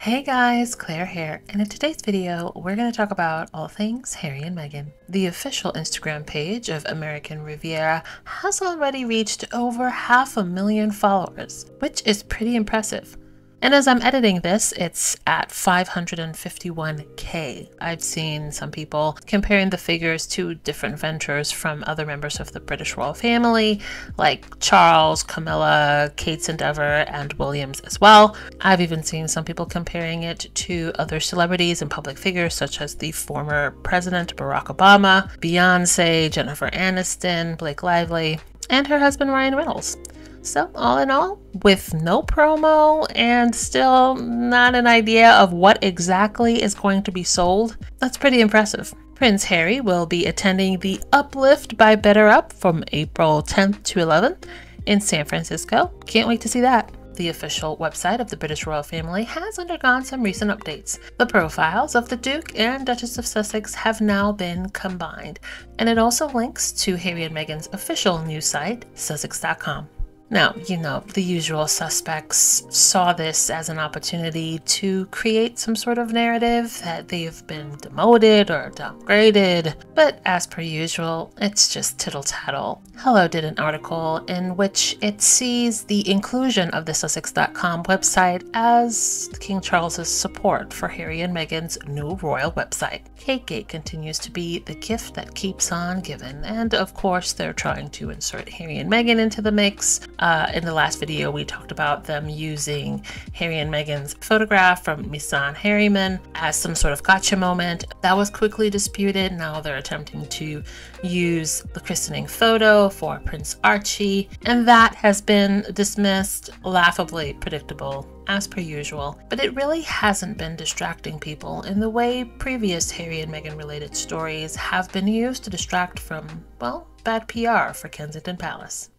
Hey guys, Klaire here, and in today's video, we're going to talk about all things Harry and Meghan. The official Instagram page of American Riviera has already reached over half a million followers, which is pretty impressive. And as I'm editing this, it's at 551k. I've seen some people comparing the figures to different ventures from other members of the British royal family, like Charles, Camilla, Kate's Endeavour, and Williams as well. I've even seen some people comparing it to other celebrities and public figures, such as the former President Barack Obama, Beyonce, Jennifer Aniston, Blake Lively, and her husband Ryan Reynolds. So, all in all, with no promo and still not an idea of what exactly is going to be sold, that's pretty impressive. Prince Harry will be attending the Uplift by BetterUp from April 10th to 11th in San Francisco. Can't wait to see that. The official website of the British royal family has undergone some recent updates. The profiles of the Duke and Duchess of Sussex have now been combined, and it also links to Harry and Meghan's official news site, Sussex.com. Now, you know, the usual suspects saw this as an opportunity to create some sort of narrative that they've been demoted or downgraded, but as per usual, it's just tittle tattle. Hello did an article in which it sees the inclusion of the Sussex.com website as King Charles's support for Harry and Meghan's new royal website. Kategate continues to be the gift that keeps on giving, and of course, they're trying to insert Harry and Meghan into the mix uh, in the last video, we talked about them using Harry and Meghan's photograph from Misan Harriman as some sort of gotcha moment. That was quickly disputed. Now they're attempting to use the christening photo for Prince Archie, and that has been dismissed, laughably predictable as per usual, but it really hasn't been distracting people in the way previous Harry and Meghan related stories have been used to distract from, well, bad PR for Kensington Palace.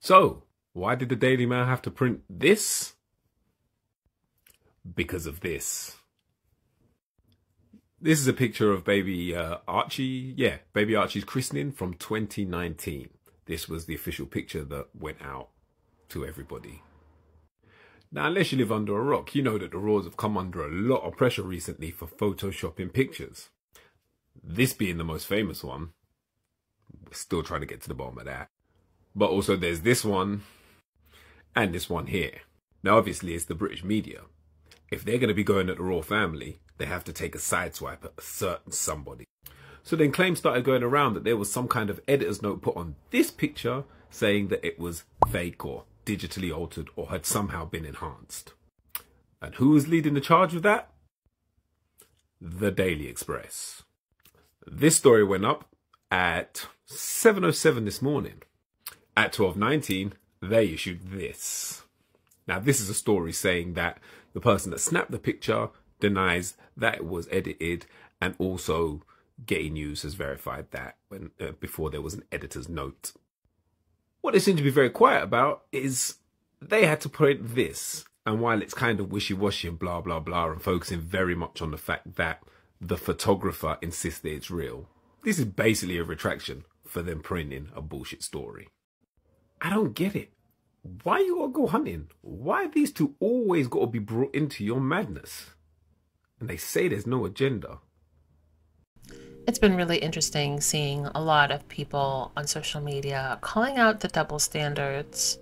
So, why did the Daily Mail have to print this? Because of this. This is a picture of baby uh, Archie. Yeah, baby Archie's christening from 2019. This was the official picture that went out to everybody. Now, unless you live under a rock, you know that the Royals have come under a lot of pressure recently for photoshopping pictures. This being the most famous one. We're still trying to get to the bottom of that. But also there's this one and this one here. Now, obviously, it's the British media. If they're going to be going at the royal family, they have to take a sideswipe at a certain somebody. So then claims started going around that there was some kind of editor's note put on this picture saying that it was fake or digitally altered or had somehow been enhanced. And who was leading the charge with that? The Daily Express. This story went up at 7.07 this morning. At 12.19, they issued this. Now, this is a story saying that the person that snapped the picture denies that it was edited and also Gay News has verified that when uh, before there was an editor's note. What they seem to be very quiet about is they had to print this. And while it's kind of wishy-washy and blah, blah, blah, and focusing very much on the fact that the photographer insists that it's real, this is basically a retraction for them printing a bullshit story. I don't get it. Why you gotta go hunting? Why these two always gotta be brought into your madness? And they say there's no agenda. It's been really interesting seeing a lot of people on social media calling out the double standards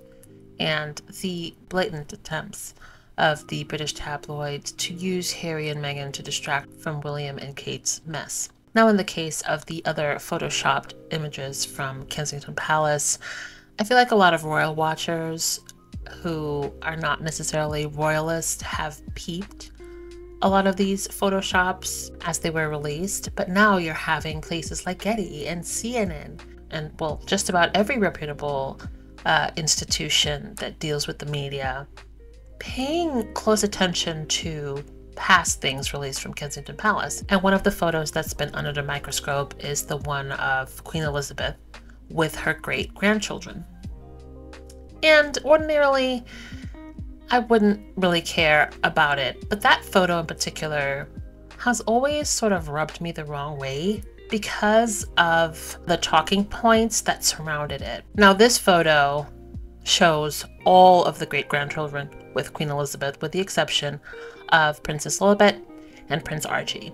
and the blatant attempts of the British tabloids to use Harry and Meghan to distract from William and Kate's mess. Now, in the case of the other photoshopped images from Kensington Palace, I feel like a lot of royal watchers who are not necessarily royalist have peeped a lot of these photoshops as they were released, but now you're having places like Getty and CNN and, well, just about every reputable uh, institution that deals with the media paying close attention to past things released from Kensington Palace. And one of the photos that's been under the microscope is the one of Queen Elizabeth with her great grandchildren. And ordinarily, I wouldn't really care about it, but that photo in particular has always sort of rubbed me the wrong way because of the talking points that surrounded it. Now, this photo shows all of the great grandchildren with Queen Elizabeth, with the exception of Princess Lilibet and Prince Archie.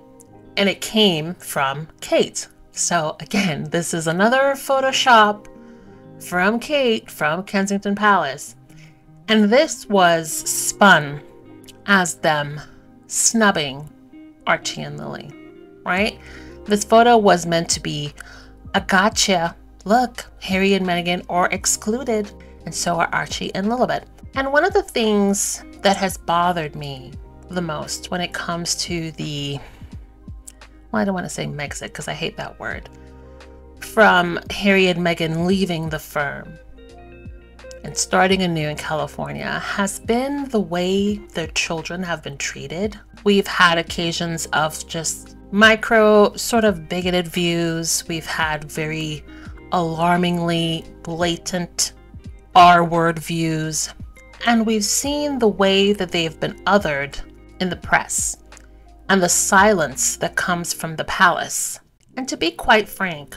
And it came from Kate. So again, this is another Photoshop from Kate from Kensington Palace. And this was spun as them snubbing Archie and Lily, right? This photo was meant to be a gotcha. Look, Harry and Meghan are excluded, and so are Archie and Lilibet. And one of the things that has bothered me the most when it comes to the, well, I don't want to say Megxit because I hate that word, from Harry and Meghan leaving the firm and starting anew in California has been the way their children have been treated. We've had occasions of just micro, sort of bigoted views. We've had very alarmingly blatant R word views. And we've seen the way that they have been othered in the press and the silence that comes from the palace. And to be quite frank,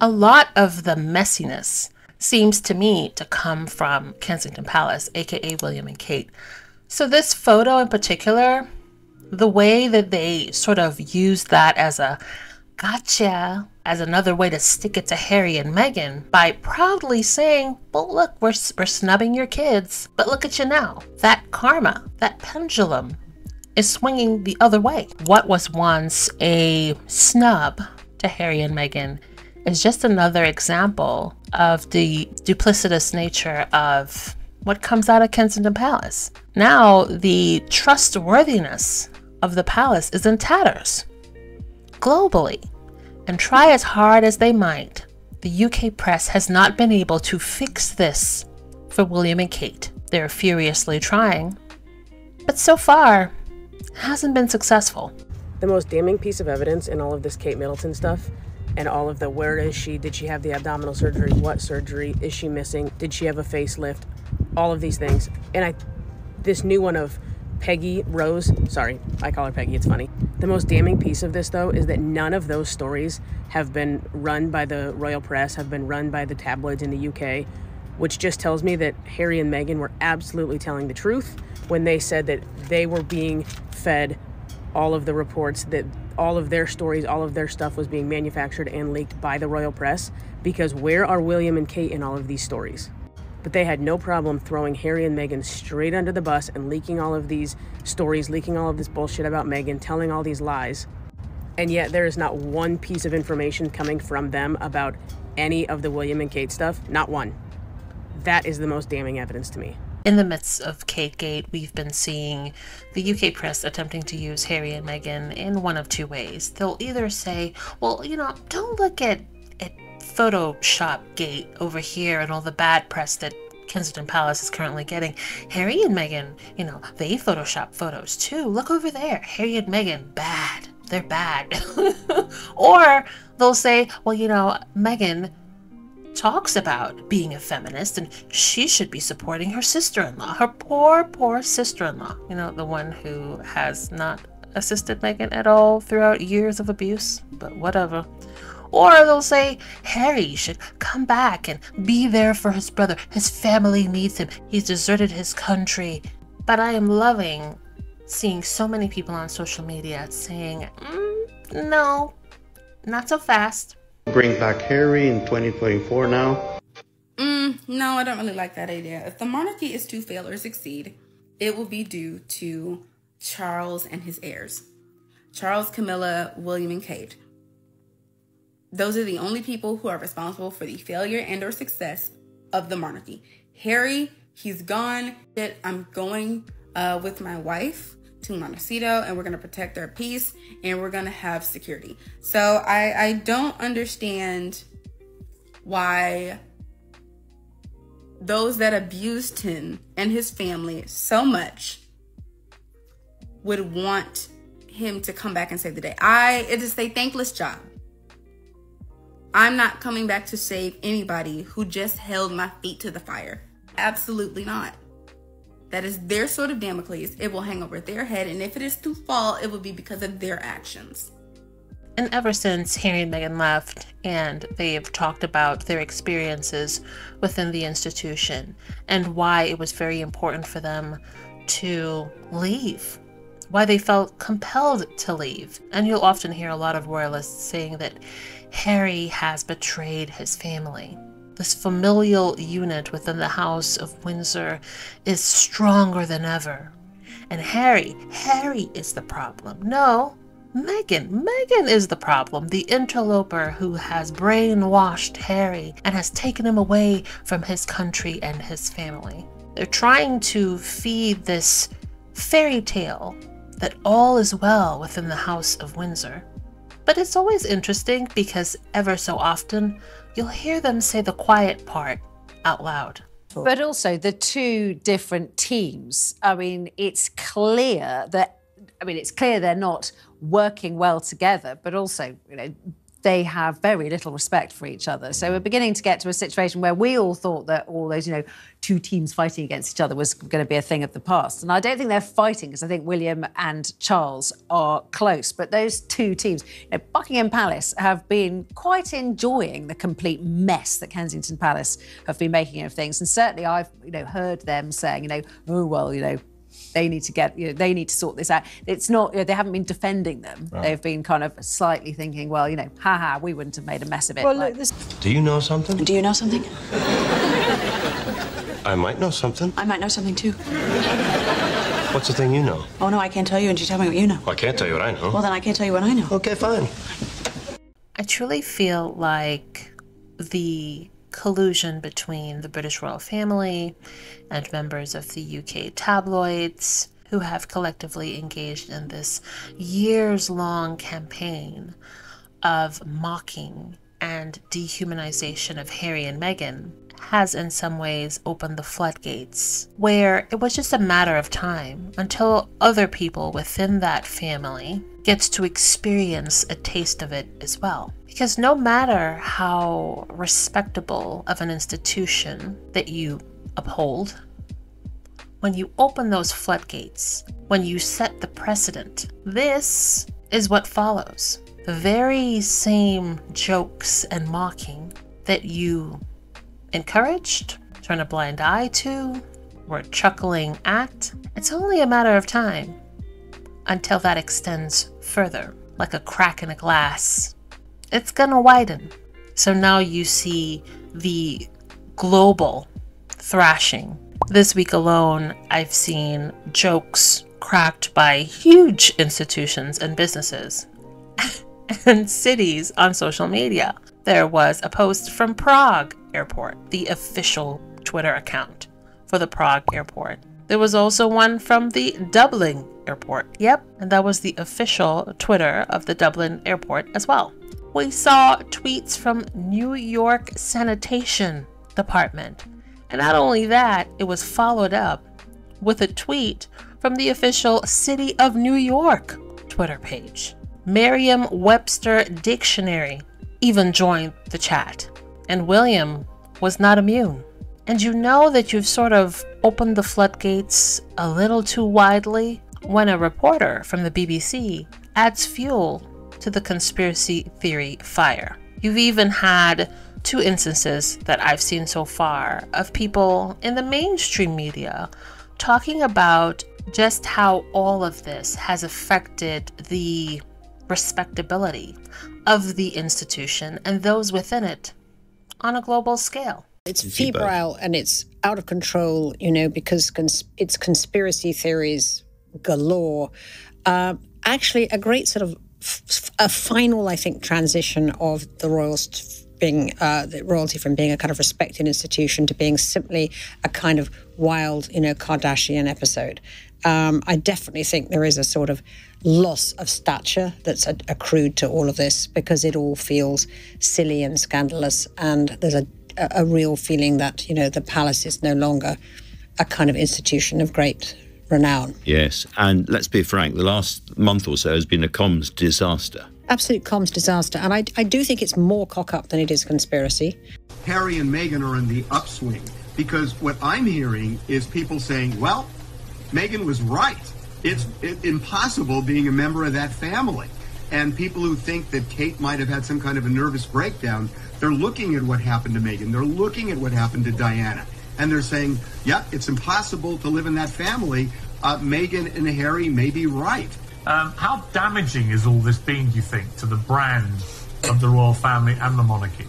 a lot of the messiness seems to me to come from Kensington Palace, aka William and Kate. So, this photo in particular, the way that they sort of use that as a gotcha, as another way to stick it to Harry and Meghan by proudly saying, Well, look, we're, we're snubbing your kids, but look at you now. That karma, that pendulum is swinging the other way. What was once a snub to Harry and Meghan is just another example of the duplicitous nature of what comes out of Kensington Palace. Now, the trustworthiness of the palace is in tatters globally. And try as hard as they might, the UK press has not been able to fix this for William and Kate. They're furiously trying, but so far, hasn't been successful. The most damning piece of evidence in all of this Kate Middleton stuff and all of the where is she? Did she have the abdominal surgery? What surgery? Is she missing? Did she have a facelift? All of these things. And I, this new one of Peggy Rose, sorry, I call her Peggy, it's funny. The most damning piece of this, though, is that none of those stories have been run by the royal press, have been run by the tabloids in the UK, which just tells me that Harry and Meghan were absolutely telling the truth when they said that they were being fed all of the reports that all of their stories, all of their stuff was being manufactured and leaked by the royal press. Because where are William and Kate in all of these stories? But they had no problem throwing Harry and Meghan straight under the bus and leaking all of these stories, leaking all of this bullshit about Meghan, telling all these lies. And yet there is not one piece of information coming from them about any of the William and Kate stuff. Not one. That is the most damning evidence to me. In the midst of Kate Gate, we've been seeing the UK press attempting to use Harry and Meghan in one of two ways. They'll either say, well, you know, don't look at, at Photoshop Gate over here and all the bad press that Kensington Palace is currently getting. Harry and Meghan, you know, they Photoshop photos too. Look over there. Harry and Meghan, bad. They're bad. or they'll say, well, you know, Meghan talks about being a feminist and she should be supporting her sister-in-law, her poor, poor sister-in-law. You know, the one who has not assisted Meghan at all throughout years of abuse, but whatever. Or they'll say, Harry should come back and be there for his brother. His family needs him. He's deserted his country. But I am loving seeing so many people on social media saying, mm, no, not so fast. Bring back Harry in 2024 now. Mm, no, I don't really like that idea. If the monarchy is to fail or succeed, it will be due to Charles and his heirs Charles, Camilla, William, and Kate. Those are the only people who are responsible for the failure and or success of the monarchy. Harry, he's gone. I'm going uh, with my wife to Montecito and we're going to protect their peace and we're going to have security. So I, I don't understand why those that abused him and his family so much would want him to come back and save the day. I it is a thankless job. I'm not coming back to save anybody who just held my feet to the fire. Absolutely not. That is their sword of Damocles. It will hang over their head, and if it is to fall, it will be because of their actions. And ever since Harry and Meghan left, and they've talked about their experiences within the institution and why it was very important for them to leave why they felt compelled to leave. And you'll often hear a lot of royalists saying that Harry has betrayed his family. This familial unit within the House of Windsor is stronger than ever. And Harry, Harry is the problem. No, Meghan. Meghan is the problem. The interloper who has brainwashed Harry and has taken him away from his country and his family. They're trying to feed this fairy tale that all is well within the House of Windsor. But it's always interesting because ever so often you'll hear them say the quiet part out loud. But also the two different teams. I mean, it's clear that I mean, it's clear they're not working well together, but also, you know, they have very little respect for each other. So we're beginning to get to a situation where we all thought that all those, you know, two teams fighting against each other was going to be a thing of the past. And I don't think they're fighting because I think William and Charles are close. But those two teams, you know, Buckingham Palace have been quite enjoying the complete mess that Kensington Palace have been making of things. And certainly I've, you know, heard them saying, you know, oh well, you know, they need to get, you know, they need to sort this out. It's not, you know, they haven't been defending them. Right. They've been kind of slightly thinking, well, you know, haha, we wouldn't have made a mess of it. Well, like, look, this... Do you know something? Do you know something? I might know something. I might know something too. What's the thing you know? Oh, no, I can't tell you, and you tell me what you know. Well, I can't tell you what I know. Well, then I can't tell you what I know. Okay, fine. I truly feel like the collusion between the British royal family and members of the UK tabloids who have collectively engaged in this years long campaign of mocking and dehumanization of Harry and Meghan has in some ways opened the floodgates, where it was just a matter of time until other people within that family gets to experience a taste of it as well. Because no matter how respectable of an institution that you uphold, when you open those floodgates, when you set the precedent, this is what follows. The very same jokes and mocking that you encouraged, turn a blind eye to, were chuckling at, it's only a matter of time until that extends further, like a crack in a glass it's gonna widen. So now you see the global thrashing. This week alone, I've seen jokes cracked by huge institutions and businesses and cities on social media. There was a post from Prague Airport, the official Twitter account for the Prague Airport. There was also one from the Dublin Airport. Yep, and that was the official Twitter of the Dublin Airport as well we saw tweets from New York Sanitation Department. And not only that, it was followed up with a tweet from the official City of New York Twitter page. Merriam Webster Dictionary even joined the chat. And William was not immune. And you know that you've sort of opened the floodgates a little too widely when a reporter from the BBC adds fuel to the conspiracy theory fire. You've even had two instances that I've seen so far of people in the mainstream media talking about just how all of this has affected the respectability of the institution and those within it on a global scale. It's febrile and it's out of control, you know, because cons- it's conspiracy theories galore. Uh, actually, a great sort of a final, I think, transition of the royals being uh, the royalty from being a kind of respected institution to being simply a kind of wild, you know, Kardashian episode. Um, I definitely think there is a sort of loss of stature that's accrued to all of this because it all feels silly and scandalous, and there's a, a real feeling that you know the palace is no longer a kind of institution of great renown. Yes, and let's be frank, the last month or so has been a comms disaster. Absolute comms disaster, and I, I do think it's more cock up than it is conspiracy. Harry and Meghan are in the upswing because what I'm hearing is people saying, well, Meghan was right. It's it, impossible being a member of that family. And people who think that Kate might have had some kind of a nervous breakdown, they're looking at what happened to Meghan. They're looking at what happened to Diana and they're saying, "Yep, it's impossible to live in that family uh, Meghan and Harry may be right. Um, how damaging is all this being, do you think, to the brand of the royal family and the monarchy?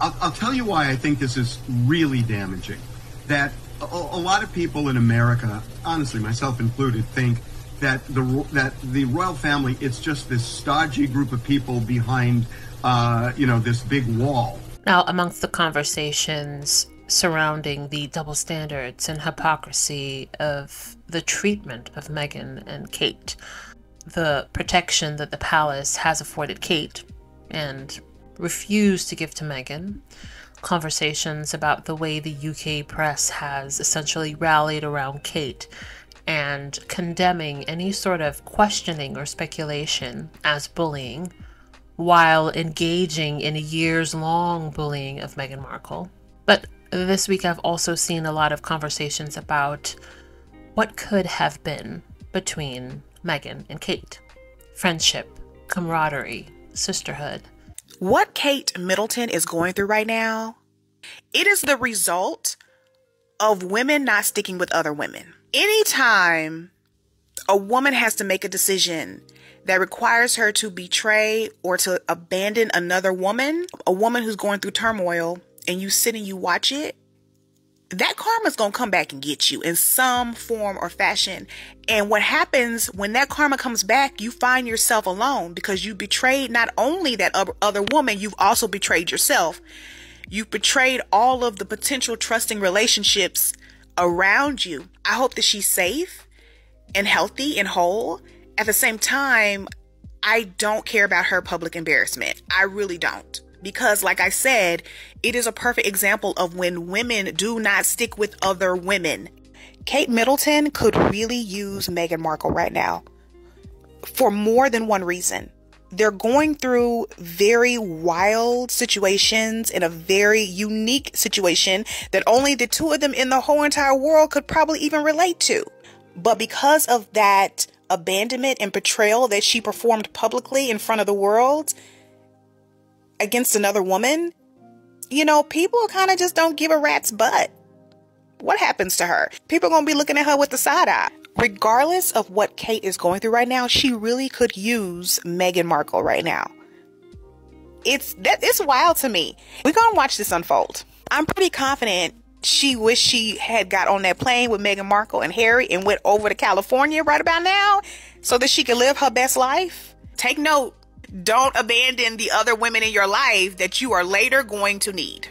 I'll, I'll tell you why I think this is really damaging. That a, a lot of people in America, honestly, myself included, think that the that the royal family it's just this stodgy group of people behind, uh, you know, this big wall. Now, amongst the conversations surrounding the double standards and hypocrisy of the treatment of Meghan and Kate, the protection that the palace has afforded Kate and refused to give to Meghan, conversations about the way the UK press has essentially rallied around Kate and condemning any sort of questioning or speculation as bullying while engaging in a years long bullying of Meghan Markle. But this week I've also seen a lot of conversations about what could have been between Meghan and Kate friendship, camaraderie, sisterhood. What Kate Middleton is going through right now, it is the result of women not sticking with other women. Anytime a woman has to make a decision that requires her to betray or to abandon another woman, a woman who's going through turmoil, and you sit and you watch it, that karma's gonna come back and get you in some form or fashion. And what happens when that karma comes back, you find yourself alone because you betrayed not only that other woman, you've also betrayed yourself. You've betrayed all of the potential trusting relationships around you. I hope that she's safe and healthy and whole. At the same time, I don't care about her public embarrassment. I really don't because like I said, it is a perfect example of when women do not stick with other women. Kate Middleton could really use Meghan Markle right now for more than one reason. They're going through very wild situations in a very unique situation that only the two of them in the whole entire world could probably even relate to. But because of that abandonment and betrayal that she performed publicly in front of the world, against another woman, you know, people kind of just don't give a rat's butt. What happens to her? People are going to be looking at her with the side eye. Regardless of what Kate is going through right now, she really could use Meghan Markle right now. It's that it's wild to me. We're going to watch this unfold. I'm pretty confident she wished she had got on that plane with Meghan Markle and Harry and went over to California right about now so that she could live her best life. Take note don't abandon the other women in your life that you are later going to need.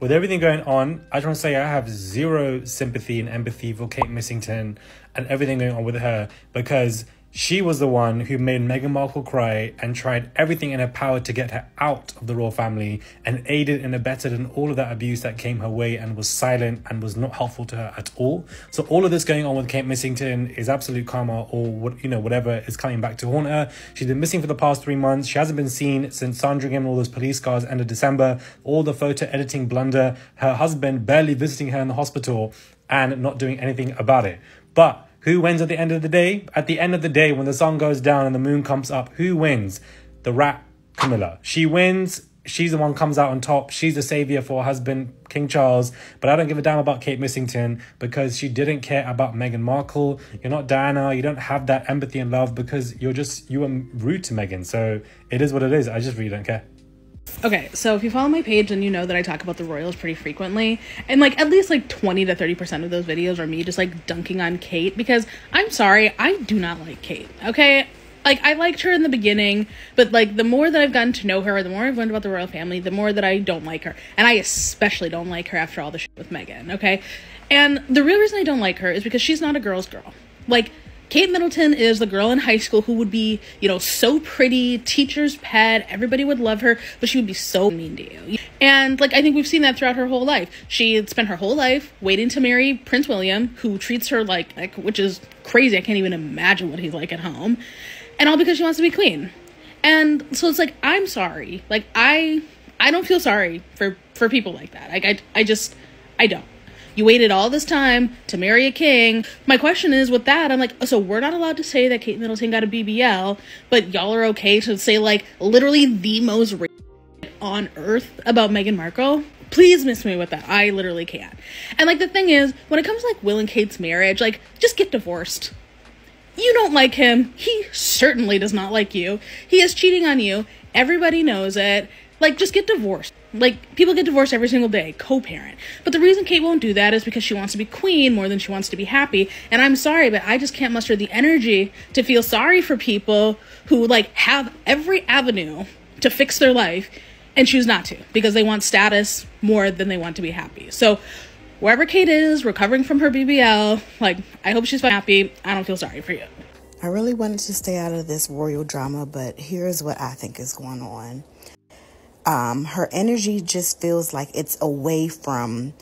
With everything going on, I just want to say I have zero sympathy and empathy for Kate Missington and everything going on with her because she was the one who made Meghan Markle cry and tried everything in her power to get her out of the royal family and aided and abetted in all of that abuse that came her way and was silent and was not helpful to her at all. So all of this going on with Kate Missington is absolute karma or what you know whatever is coming back to haunt her. She's been missing for the past three months. She hasn't been seen since Sandra gave all those police cars end of December. All the photo editing blunder. Her husband barely visiting her in the hospital and not doing anything about it. But who wins at the end of the day? At the end of the day, when the sun goes down and the moon comes up, who wins? The rat Camilla. She wins. She's the one comes out on top. She's the savior for her husband, King Charles. But I don't give a damn about Kate Missington because she didn't care about Meghan Markle. You're not Diana. You don't have that empathy and love because you're just, you were rude to Meghan. So it is what it is. I just really don't care. Okay, so if you follow my page, then you know that I talk about the royals pretty frequently. And like at least like 20 to 30% of those videos are me just like dunking on Kate because I'm sorry, I do not like Kate. Okay? Like I liked her in the beginning, but like the more that I've gotten to know her, the more I've learned about the royal family, the more that I don't like her. And I especially don't like her after all the shit with Meghan, okay? And the real reason I don't like her is because she's not a girl's girl. Like Kate Middleton is the girl in high school who would be, you know, so pretty, teacher's pet, everybody would love her, but she would be so mean to you. And like I think we've seen that throughout her whole life. She had spent her whole life waiting to marry Prince William, who treats her like like which is crazy. I can't even imagine what he's like at home. And all because she wants to be queen. And so it's like I'm sorry. Like I I don't feel sorry for for people like that. Like I I just I don't. You waited all this time to marry a king. My question is with that, I'm like, so we're not allowed to say that Kate Middleton got a BBL, but y'all are okay to say like literally the most on earth about Meghan Markle? Please miss me with that. I literally can't. And like the thing is, when it comes to like Will and Kate's marriage, like just get divorced. You don't like him. He certainly does not like you. He is cheating on you. Everybody knows it. Like just get divorced. Like people get divorced every single day, co-parent. But the reason Kate won't do that is because she wants to be queen more than she wants to be happy. And I'm sorry, but I just can't muster the energy to feel sorry for people who like have every avenue to fix their life and choose not to because they want status more than they want to be happy. So wherever Kate is, recovering from her BBL, like I hope she's happy. I don't feel sorry for you. I really wanted to stay out of this royal drama, but here's what I think is going on. Um, her energy just feels like it's away from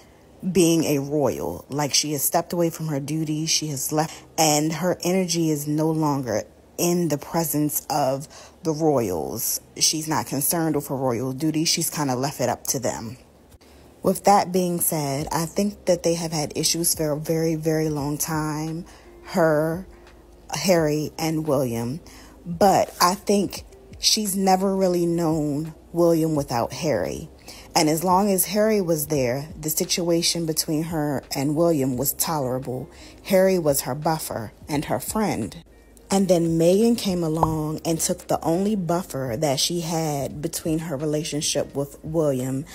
being a royal. Like she has stepped away from her duty, she has left, and her energy is no longer in the presence of the royals. She's not concerned with her royal duty, she's kind of left it up to them. With that being said, I think that they have had issues for a very, very long time. Her, Harry, and William. But I think she's never really known William without Harry. And as long as Harry was there, the situation between her and William was tolerable. Harry was her buffer and her friend. And then Meghan came along and took the only buffer that she had between her relationship with William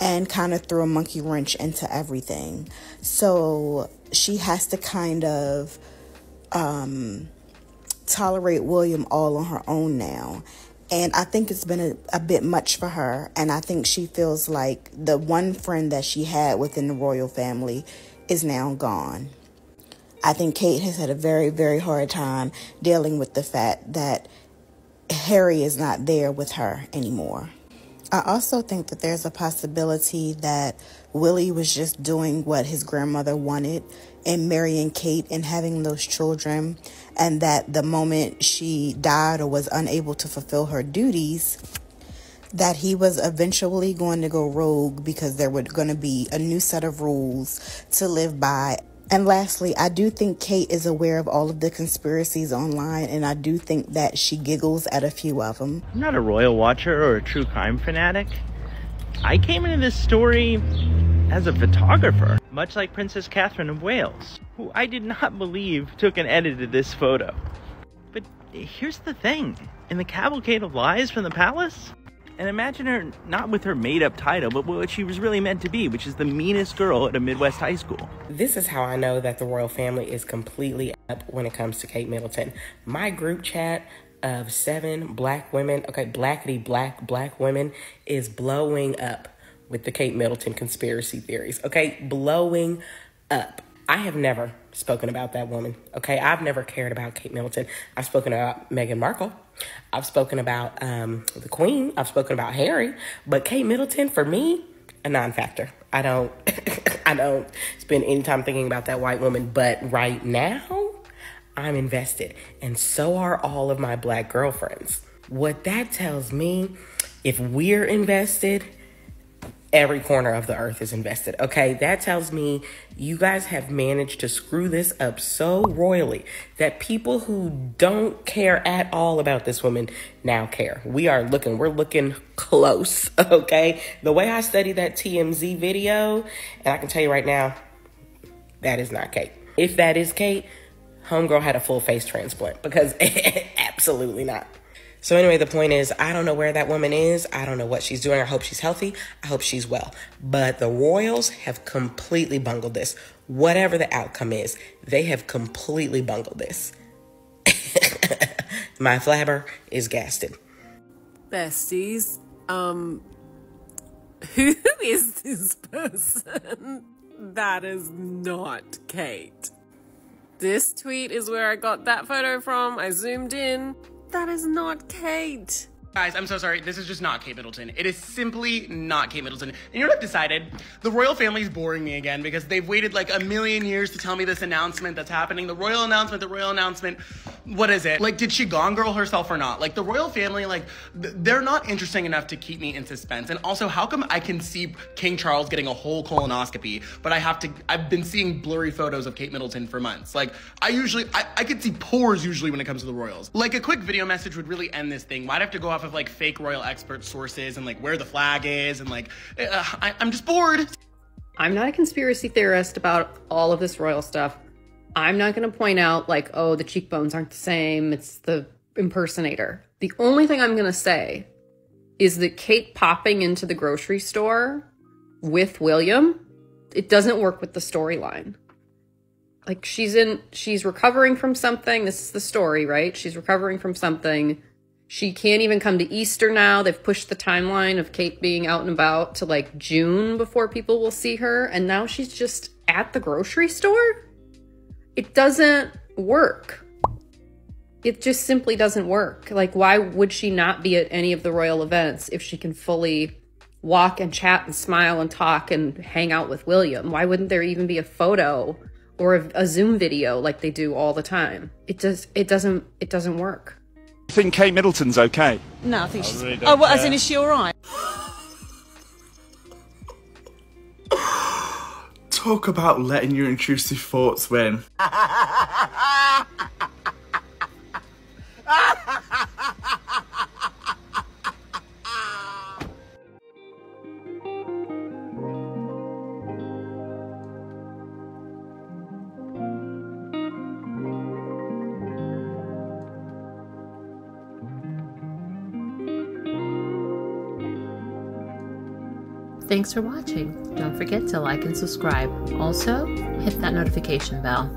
and kind of threw a monkey wrench into everything. So she has to kind of um, tolerate William all on her own now. And I think it's been a, a bit much for her. And I think she feels like the one friend that she had within the royal family is now gone. I think Kate has had a very, very hard time dealing with the fact that Harry is not there with her anymore. I also think that there's a possibility that Willie was just doing what his grandmother wanted and marrying Kate and having those children, and that the moment she died or was unable to fulfill her duties, that he was eventually going to go rogue because there were going to be a new set of rules to live by. And lastly, I do think Kate is aware of all of the conspiracies online, and I do think that she giggles at a few of them. I'm not a royal watcher or a true crime fanatic. I came into this story as a photographer, much like Princess Catherine of Wales, who I did not believe took and edited this photo. But here's the thing in the cavalcade of lies from the palace, and imagine her not with her made up title, but what she was really meant to be, which is the meanest girl at a Midwest high school. This is how I know that the royal family is completely up when it comes to Kate Middleton. My group chat of seven black women, okay, blackety black black women, is blowing up with the Kate Middleton conspiracy theories, okay? Blowing up. I have never spoken about that woman, okay? I've never cared about Kate Middleton. I've spoken about Meghan Markle. I've spoken about um, the Queen. I've spoken about Harry. But Kate Middleton, for me, a non-factor. I don't, I don't spend any time thinking about that white woman. But right now, I'm invested, and so are all of my black girlfriends. What that tells me, if we're invested, every corner of the earth is invested. Okay, that tells me you guys have managed to screw this up so royally that people who don't care at all about this woman now care. We are looking, we're looking close. Okay, the way I studied that TMZ video, and I can tell you right now, that is not Kate. If that is Kate, Homegirl had a full face transplant because absolutely not. So, anyway, the point is, I don't know where that woman is. I don't know what she's doing. I hope she's healthy. I hope she's well. But the Royals have completely bungled this. Whatever the outcome is, they have completely bungled this. My flabber is gasted. Besties, um, who is this person? That is not Kate. This tweet is where I got that photo from. I zoomed in. That is not Kate. Guys, I'm so sorry. This is just not Kate Middleton. It is simply not Kate Middleton. And you know what I've decided? The royal family's boring me again because they've waited like a million years to tell me this announcement that's happening. The royal announcement, the royal announcement. What is it? Like, did she gone girl herself or not? Like, the royal family, like, th- they're not interesting enough to keep me in suspense. And also, how come I can see King Charles getting a whole colonoscopy, but I have to, I've been seeing blurry photos of Kate Middleton for months. Like, I usually, I, I could see pores usually when it comes to the royals. Like, a quick video message would really end this thing. Why'd I have to go off off of like fake royal expert sources and like where the flag is and like uh, I, I'm just bored. I'm not a conspiracy theorist about all of this royal stuff. I'm not going to point out, like, oh, the cheekbones aren't the same. It's the impersonator. The only thing I'm going to say is that Kate popping into the grocery store with William, it doesn't work with the storyline. Like, she's in, she's recovering from something. This is the story, right? She's recovering from something. She can't even come to Easter now. They've pushed the timeline of Kate being out and about to like June before people will see her. And now she's just at the grocery store? It doesn't work. It just simply doesn't work. Like, why would she not be at any of the royal events if she can fully walk and chat and smile and talk and hang out with William? Why wouldn't there even be a photo or a, a Zoom video like they do all the time? It just, it doesn't, it doesn't work. You think Kate Middleton's okay? No, I think I she's. really oh, don't oh, well, as in, is she all right? Talk about letting your intrusive thoughts win. Thanks for watching. Don't forget to like and subscribe. Also, hit that notification bell.